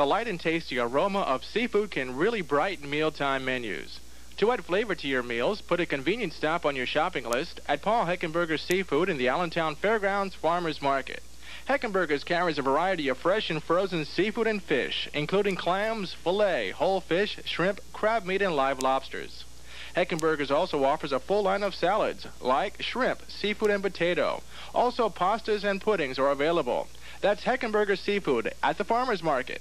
The light and tasty aroma of seafood can really brighten mealtime menus. To add flavor to your meals, put a convenient stop on your shopping list at Paul Heckenberger's Seafood in the Allentown Fairgrounds Farmers Market. Heckenberger's carries a variety of fresh and frozen seafood and fish, including clams, filet, whole fish, shrimp, crab meat, and live lobsters. Heckenberger's also offers a full line of salads, like shrimp, seafood, and potato. Also, pastas and puddings are available. That's Heckenberger's Seafood at the Farmers Market.